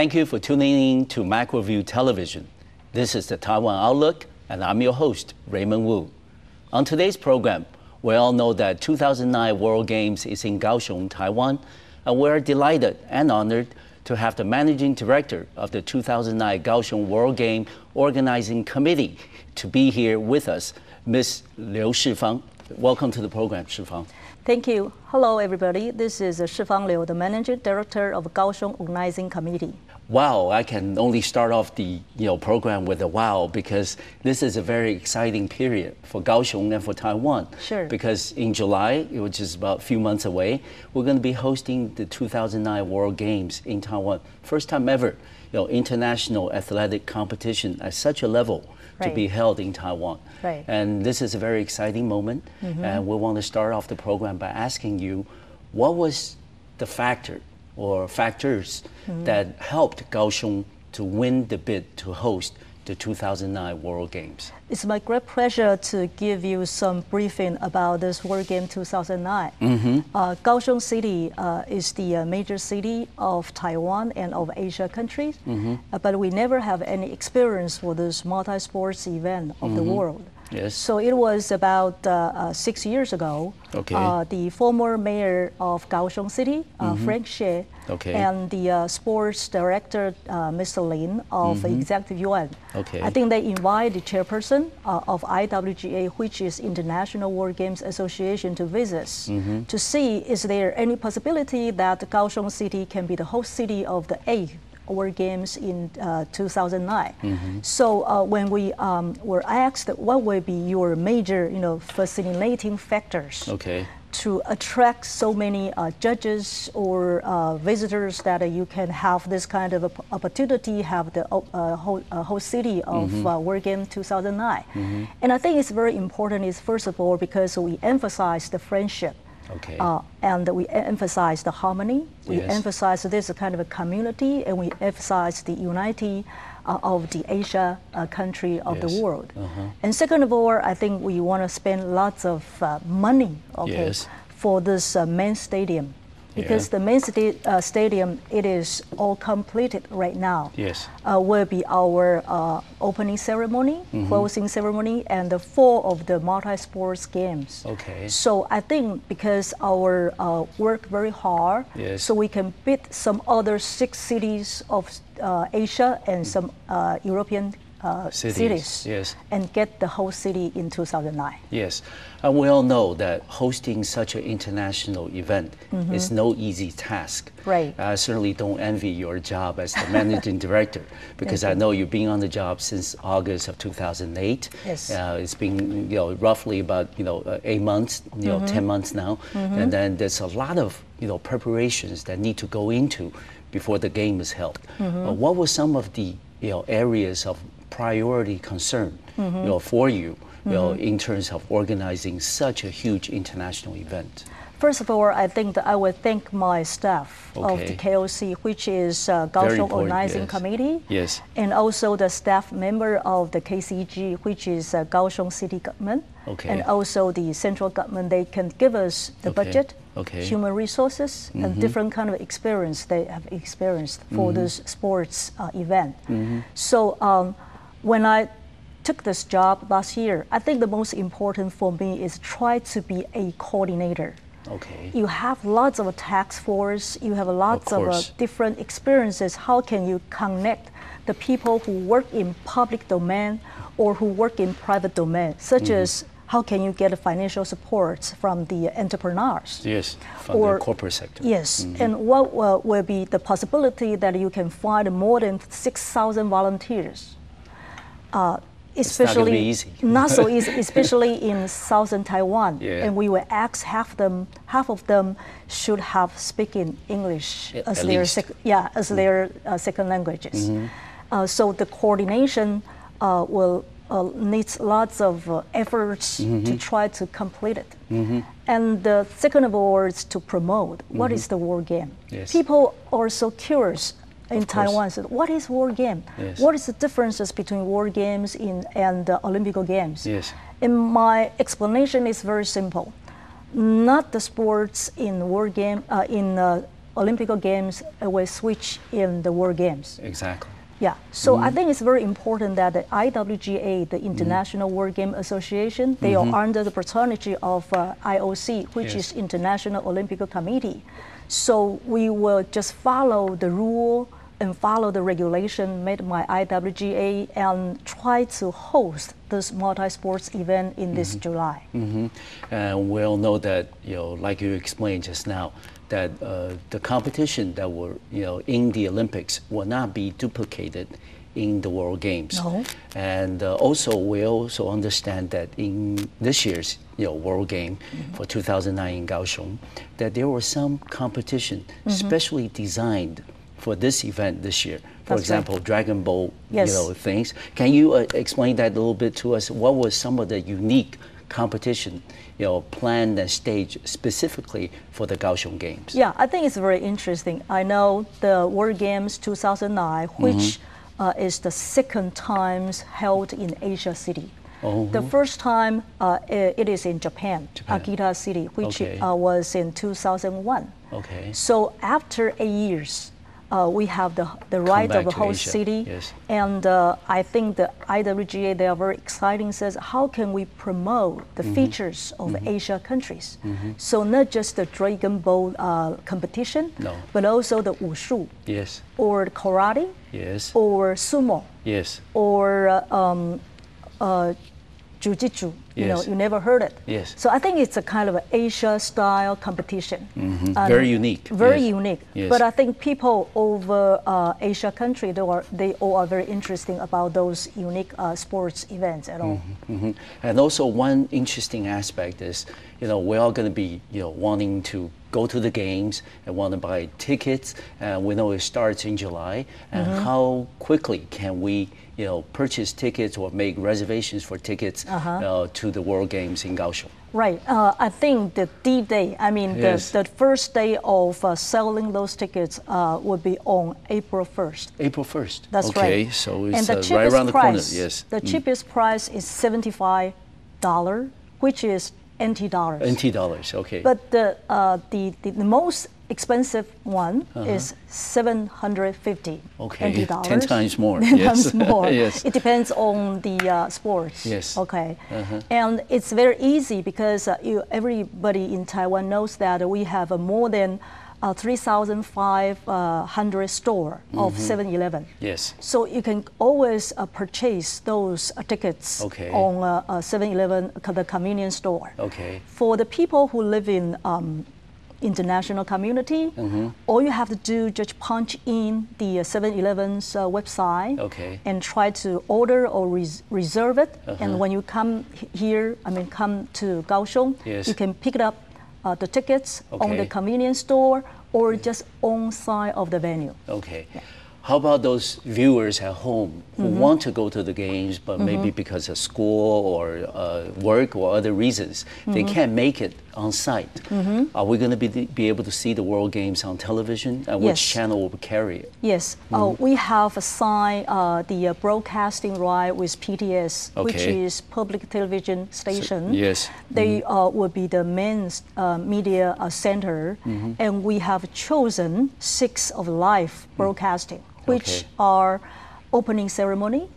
Thank you for tuning in to Macroview Television. This is the Taiwan Outlook, and I'm your host, Raymond Wu. On today's program, we all know that 2009 World Games is in Kaohsiung, Taiwan, and we're delighted and honored to have the managing director of the 2009 Kaohsiung World Game Organizing Committee to be here with us, Ms. Liu Shifang. Welcome to the program, Shifang. Thank you. Hello, everybody. This is Shifang Liu, the Managing Director of Kaohsiung Organizing Committee. Wow, I can only start off the you know program with a wow because this is a very exciting period for Kaohsiung and for Taiwan. Sure. Because in July, which is about a few months away, we're going to be hosting the 2009 World Games in Taiwan. First time ever, you know, international athletic competition at such a level to be held in Taiwan. Right. And this is a very exciting moment. Mm-hmm. And we want to start off the program by asking you, what was the factor or factors that helped Kaohsiung to win the bid to host the 2009 World Games? It's my great pleasure to give you some briefing about this World Game 2009. Uh, Kaohsiung City uh, is the uh, major city of Taiwan and of Asia countries, Uh, but we never have any experience for this multi-sports event of the world. Yes. So it was about uh, uh, six years ago. Okay. Uh, the former mayor of Kaohsiung City, uh, Frank Hsieh, Okay. and the uh, sports director, uh, Mr. Lin of Executive Yuan. Okay. I think they invited the chairperson uh, of IWGA, which is International World Games Association, to visit Mm-hmm. to see is there any possibility that Kaohsiung City can be the host city of the eighth World Games in uh, 2009. Mm-hmm. So uh, when we um, were asked what will be your major, you know, facilitating factors Okay. to attract so many uh, judges or uh, visitors that uh, you can have this kind of opportunity, have the whole, uh, whole city of uh, World Game 2009. And I think it's very important is first of all because we emphasize the friendship. Okay. Uh, and we emphasize the harmony. We Yes. emphasize this kind of a community, and we emphasize the unity uh, of the Asia uh, country of Yes. the world. Uh-huh. And second of all, I think we want to spend lots of uh, money, okay, Yes. for this uh, main stadium, because Yeah. the main sta- uh, stadium it is all completed right now. Yes. Uh, will be our uh, opening ceremony, Mm-hmm. closing ceremony, and the four of the multi-sports games. Okay. So I think because our uh, work very hard, Yes. so we can beat some other six cities of uh, Asia and some uh, European uh, Cities, cities, yes. and get the whole city in 2009. Yes, and we all know that hosting such an international event is no easy task. Mm-hmm. Right. I certainly don't envy your job as the managing director because I know you've been on the job since August of 2008. Yes. Uh, it's been you know roughly about you know uh, eight months, you know, ten months now, and then there's a lot of you know preparations that need to go into before the game is held. Uh, what were some of the you know areas of priority concern you know for you? You know, in terms of organizing such a huge international event. First of all, I think that I will thank my staff of the KOC, which is uh, Kaohsiung Organizing yes. Committee. Yes. And also the staff member of the KCG, which is uh, Kaohsiung City Government. Okay. And also the central government, they can give us the Okay. budget, Okay. human resources, and different kind of experience they have experienced for this sports uh, event. So um, when I took this job last year, I think the most important for me is try to be a coordinator Okay. you have lots of task force, you have lots of, uh, different experiences. How can you connect the people who work in public domain or who work in private domain, such Mm-hmm. as how can you get financial support from the entrepreneurs? Yes, from Or- the corporate sector. Yes, and what will, will be the possibility that you can find more than 6,000 volunteers? Uh, not especially easy. not so easy, especially in southern Taiwan. Yeah. And we will ask half them, half of them should have speaking English Yeah, as their. Mm. sec- yeah as their uh, second languages. Uh, so the coordination uh, will uh, needs lots of uh, efforts to try to complete it. And the second of all is to promote what is the war game. Yes. People are so curious in Taiwan. So what is war game? Yes. What is the differences between war games in, and the Olympic games? Yes. And my explanation is very simple. Not the sports in war game uh, in uh, Olympic Games will switch in the war Games. Exactly. Yeah, so I think it's very important that the IWGA, the International War Game Association, they are under the patronage of uh, IOC, which Yes. is International Olympic Committee. So we will just follow the rule and follow the regulation made by IWGA and try to host this multi-sports event in this July. hmm And we all know that, you know, like you explained just now, that uh, the competition that were, you know, in the Olympics will not be duplicated in the World Games. No. And uh, also, we also understand that in this year's, you know, World Game for 2009 in Kaohsiung, that there was some competition specially designed for this event this year. For That's right. example, Dragon Boat, Yes. you know, things. Can you uh, explain that a little bit to us? What was some of the unique competition, you know, planned and staged specifically for the Kaohsiung Games? Yeah, I think it's very interesting. I know the World Games 2009, which uh, is the second times held in Asia City. The first time uh, it is in Japan, Japan. Akita City, which Okay. uh, was in 2001. Okay. So after eight years, uh, we have the, the right of a to host Asia, city. yes. And uh, I think the IWGA, they are very exciting, says how can we promote the Mm-hmm. features of Asia countries? So not just the Dragon Boat uh, competition, No. but also the Wushu Yes. or karate Yes. or sumo Yes. or uh, um, uh, You know, you never heard it. Yes. So I think it's a kind of an Asia-style competition. And Very unique. Very Yes. unique. Yes. But I think people over uh, Asia country, they, are, they all are very interesting about those unique uh, sports events at all. hmm And also one interesting aspect is, you know, we're all going to be, you know, wanting to go to the games and want to buy tickets. And we know it starts in July. And how quickly can we, you know, purchase tickets or make reservations for tickets uh to the World Games in Kaohsiung? Right. Uh, I think the D day, I mean, Yes. the, the first day of uh, selling those tickets uh, would be on April 1st. April 1st. That's okay, right. so and it's the uh, right around the price, corner. Yes. The Mm. cheapest price is seventy-five dollar, which is NT dollars. NT dollars. Okay. But the, uh, the, the the most expensive one is seven hundred fifty Uh-huh. Okay, NT 10 times more, 10 yes. times more. Yes. It depends on the uh, sports. Yes. Okay. Uh-huh. And it's very easy because uh, you, everybody in Taiwan knows that we have uh, more than uh, 3,500 store of 7-Eleven. yes. So you can always uh, purchase those uh, tickets Okay. on uh, uh, 7-Eleven, uh, the convenience store. Okay. For the people who live in um, international community, Mm-hmm. all you have to do just punch in the uh, 7-Eleven's uh, website Okay. and try to order or res- reserve it. Uh-huh. And when you come here, I mean, come to Kaohsiung, Yes. you can pick up uh, the tickets on the convenience store or just on site of the venue. Okay. How about those viewers at home who Mm-hmm. want to go to the games, but maybe because of school or uh, work or other reasons, they Mm-hmm. can't make it on site? Are we going to be, be able to see the World Games on television? And which Yes. channel will carry it? Yes, Mm-hmm. uh, we have assigned uh, the uh, broadcasting right with PTS, which is public television station. yes. They uh, will be the main uh, media uh, center, Mm-hmm. and we have chosen six of live broadcasting, which Mm. Okay. Are opening ceremony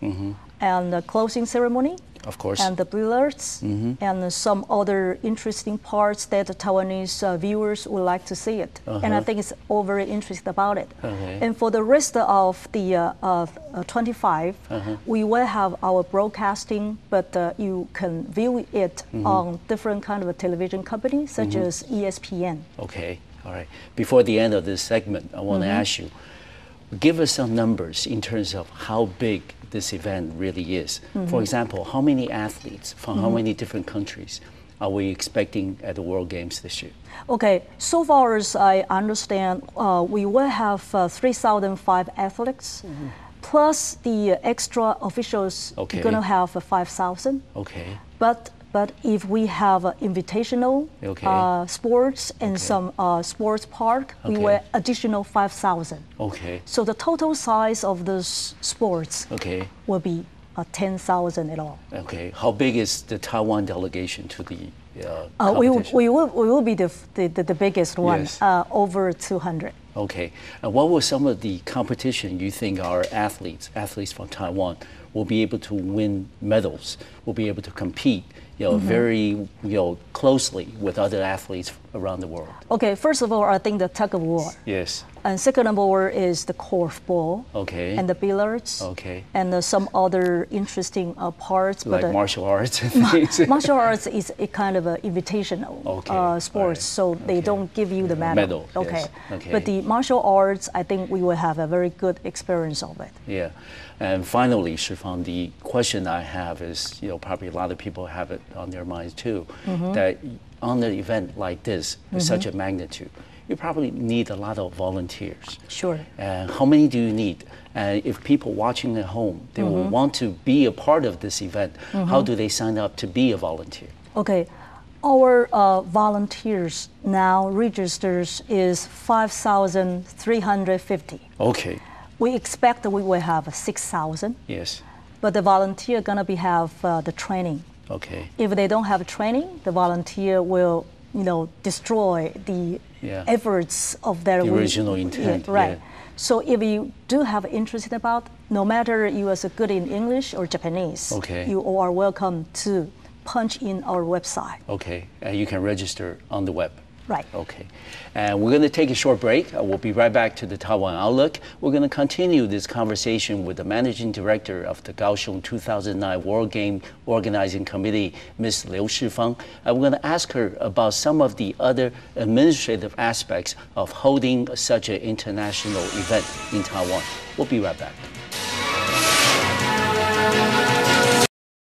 and the closing ceremony. Of course. Mm-hmm. And the billiards and some other interesting parts that the Taiwanese uh, viewers would like to see it. And I Uh-huh. think it's all very interesting about it. Okay. And for the rest of the uh, of, uh, 25, Uh-huh. we will have our broadcasting, but uh, you can view it Mm-hmm. on different kind of a television companies, such as E ESPN. Okay, all right. Before the end of this segment, I want to Mm-hmm. ask you give us some numbers in terms of how big this event really is. Mm-hmm. For example, how many athletes from how many different countries are we expecting at the World Games this year? Okay, so far as I understand, uh, we will have uh, 3,005 athletes, plus the extra officials Mm-hmm. Okay. going to have uh, 5,000. Okay, But but if we have uh, invitational Okay. uh, sports and Okay. some uh, sports park, we Okay. will additional 5,000. okay, So the total size of the sports okay, will be uh, 10,000 at all. okay. How big is the Taiwan delegation to the uh, Uh, we, will, we, will, we will be the, the, the, the biggest one, Yes. uh, over 200. Okay. And what were some of the competition you think our athletes, athletes from Taiwan, will be able to win medals, will be able to compete, you know, very, you know, closely with other athletes around the world? Okay, first of all, I think the tug of war. Yes. And second of all is the korfball. Okay. And the billiards. Okay. And uh, some other interesting uh, parts. Like uh, martial arts and things. martial arts is a kind of a invitational Okay, uh, sports, alright, so they okay. don't give you the medal. Medal, okay. yes, okay. But the martial arts, I think we will have a very good experience of it. Yeah. And finally, Shifang, the question I have is, you know, probably a lot of people have it on their minds too, Mm-hmm. that on an event like this, with such a magnitude, you probably need a lot of volunteers. Sure. And how many do you need? And if people watching at home, they Mm-hmm. will want to be a part of this event, how do they sign up to be a volunteer? Okay. Our uh, volunteers now registers is 5,350. Okay. We expect that we will have 6,000, Yes. but the volunteer gonna be have uh, the training. Okay. If they don't have training, the volunteer will, you know, destroy the Yeah. efforts of their The original intent, right. yeah. So if you do have interest about, no matter you are good in English or Japanese, Okay. you all are welcome to punch in our website. Okay. And you can register on the web. Right. Okay. And we're going to take a short break. Uh, we'll be right back to the Taiwan Outlook. We're going to continue this conversation with the managing director of the Kaohsiung 2009 World Game Organizing Committee, Ms. Liu Shifang. And uh, we're going to ask her about some of the other administrative aspects of holding such an international event in Taiwan. We'll be right back.